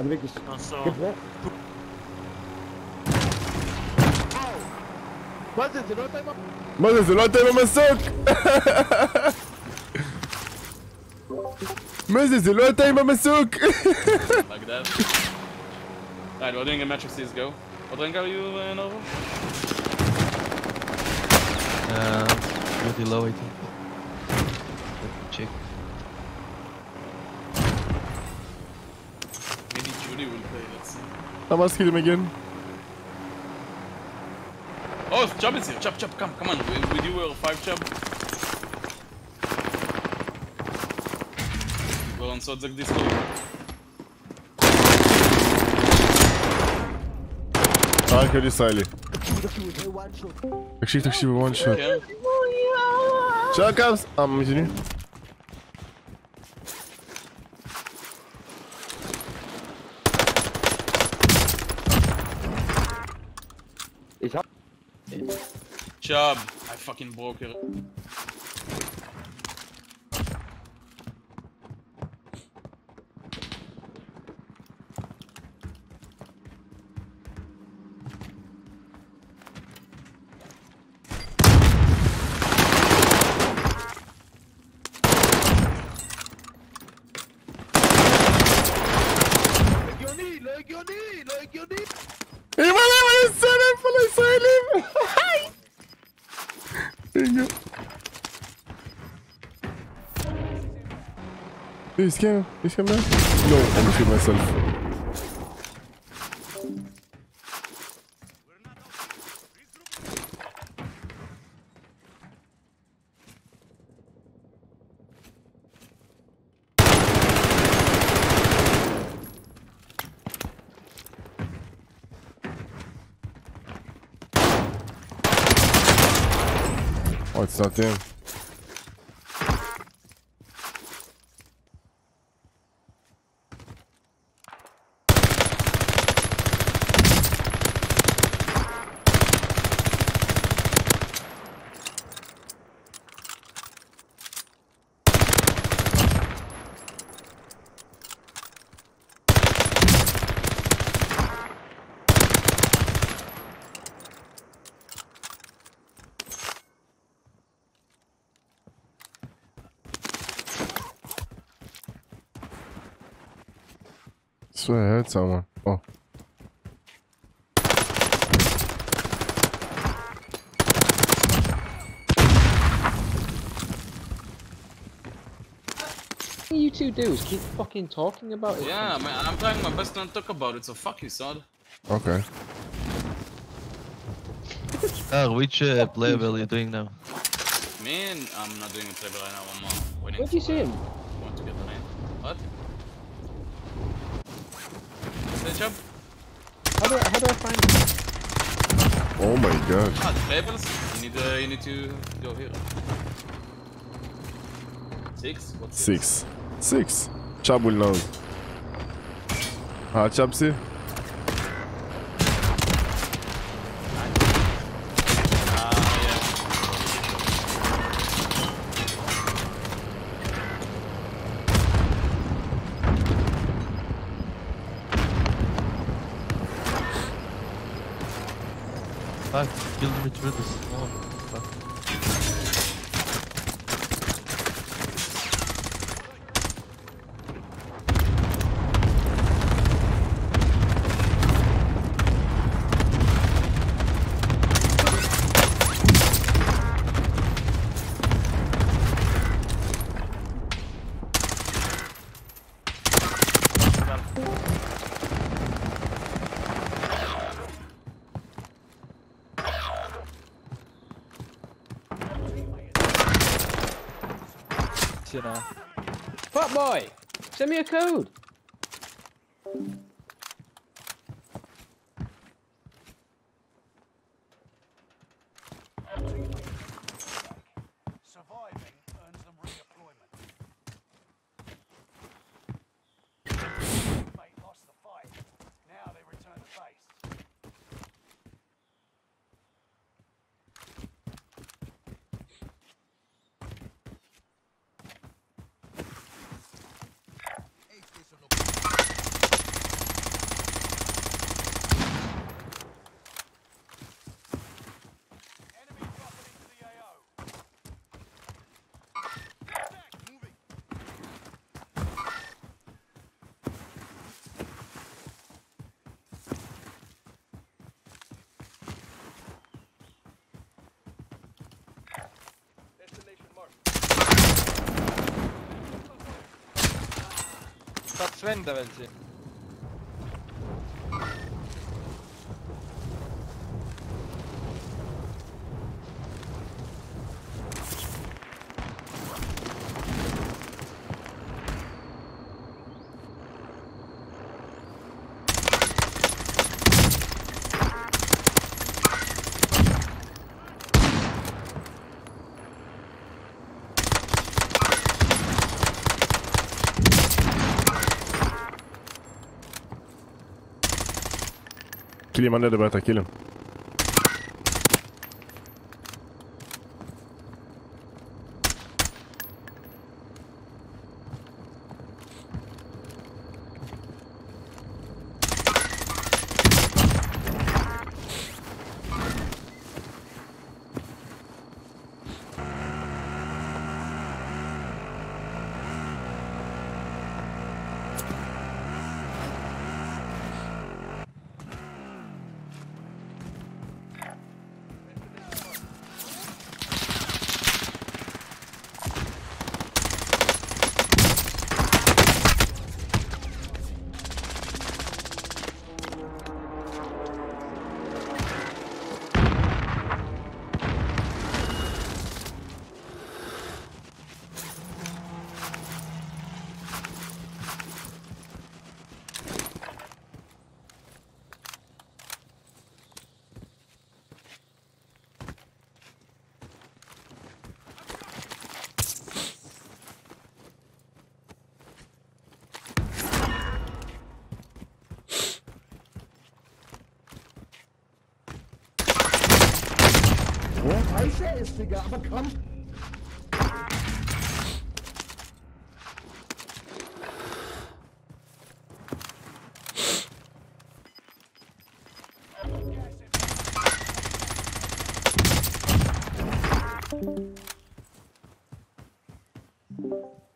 Hadi bekle. Git lan. Más desde el otro Más desde el otro me soc. Más desde el otro me soc. Like that. Alright, we're doing a match of CSGO. Odrenka, are you uh, Nova? Uh, pretty low, I think. I must hit him again. Oh, Chubb is here. Chubb, Chubb, come, come on. We, we do a five Chubb. Well, on Sodzak this way. Anche risali. Так, shift, actually, actually, one shot. Okay. Comes. I'm um, Chubb. I fucking broke it. Please, can please come back? No, I'm gonna shoot myself. Oh, it's not them. Swear I heard someone. Oh. What you two do is keep fucking talking about it. Yeah, man, I'm trying my best not to talk about it, so fuck you, Sod. Okay. Ah, which uh, play level are you doing now? Me and I'm not doing a play right now. I'm uh, waiting Where'd you for see him? Want to get the name? What? Say Chubb? How do I, how do I find him? Oh my god. Ah, the tables. You need uh, you need to go here. Six? What's Six. Six. Chab will know. Ah, Chab see? Ah, yeah. Fuck, killed me through the smoke. Fuck. You know. Fuck boy! Send me a code! Sven de. Klima ned i beta, kill him. Scheiße ist, Digga, aber komm.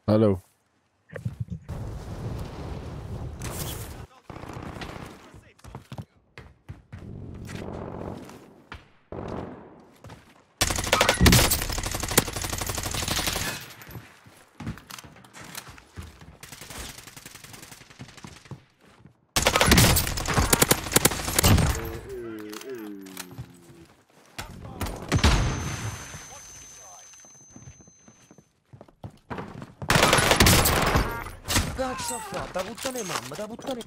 Hallo. Ha fatto? Da puttane mamma, da puttane...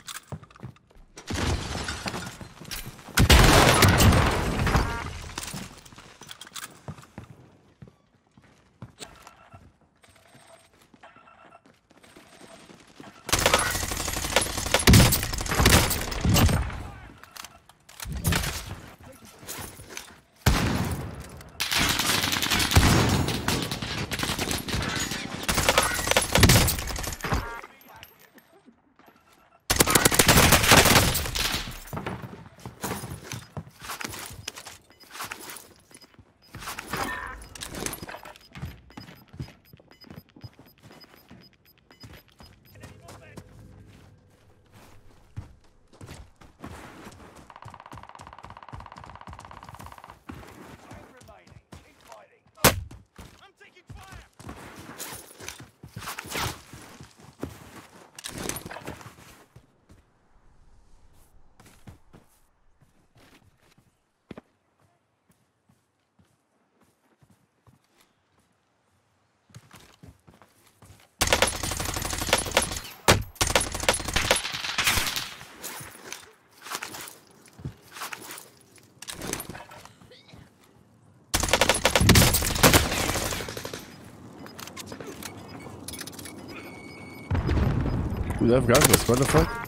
You have guns, what the fuck?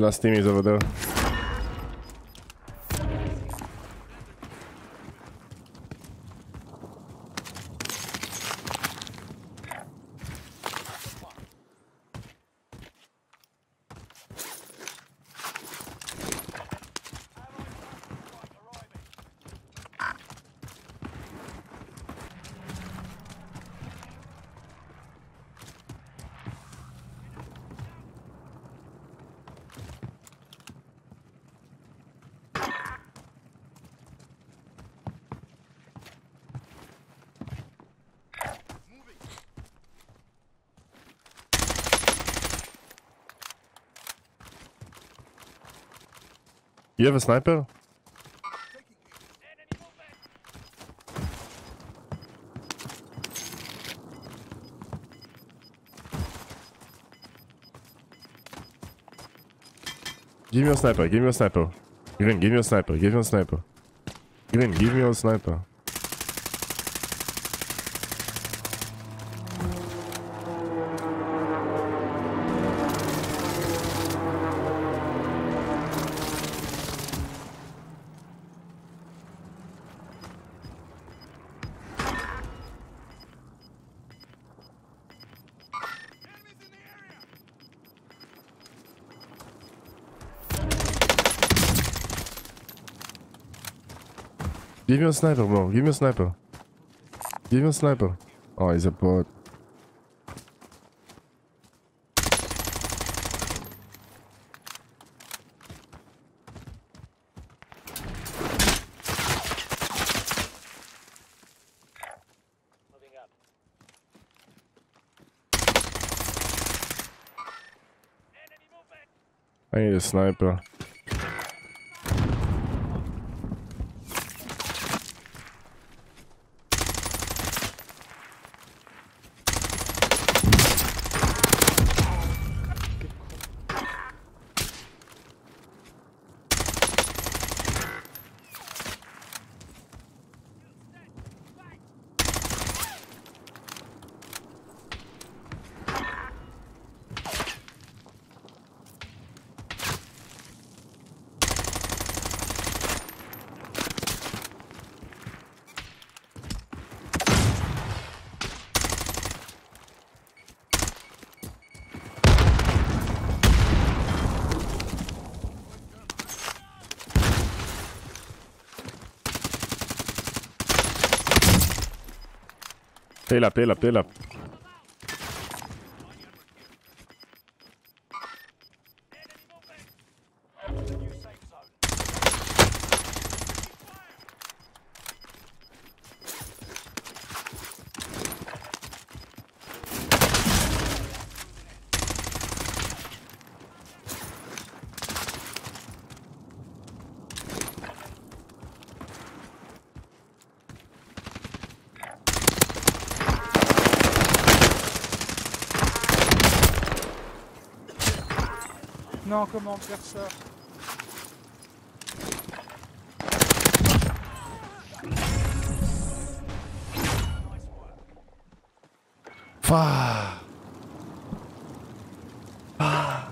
Last team is. You have a sniper? Give me a sniper, give me a sniper. Green, give me a sniper, give me a sniper. Green, give me your sniper. Give me a sniper, bro. Give me a sniper. Give me a sniper. Oh, he's a bot. I need a sniper. Pela, pela, pela. Non, comment faire ça Ah. Ah.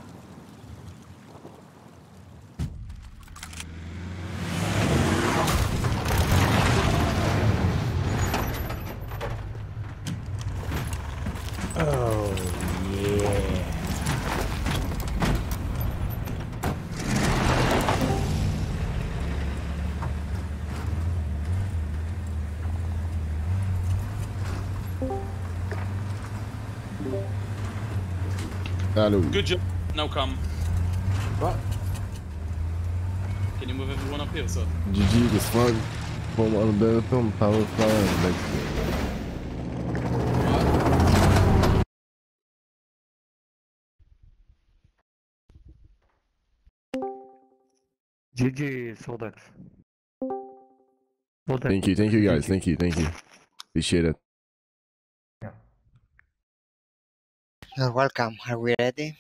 Oh. Hello. Good job. Now come. What? Can you move everyone up here, sir? GG, det fuck. From Alberto, Power Fly, like. GG SoDzeX. SoDzeX. Thank you, thank you guys, thank you, thank you. Appreciate it. Welcome. Are we ready?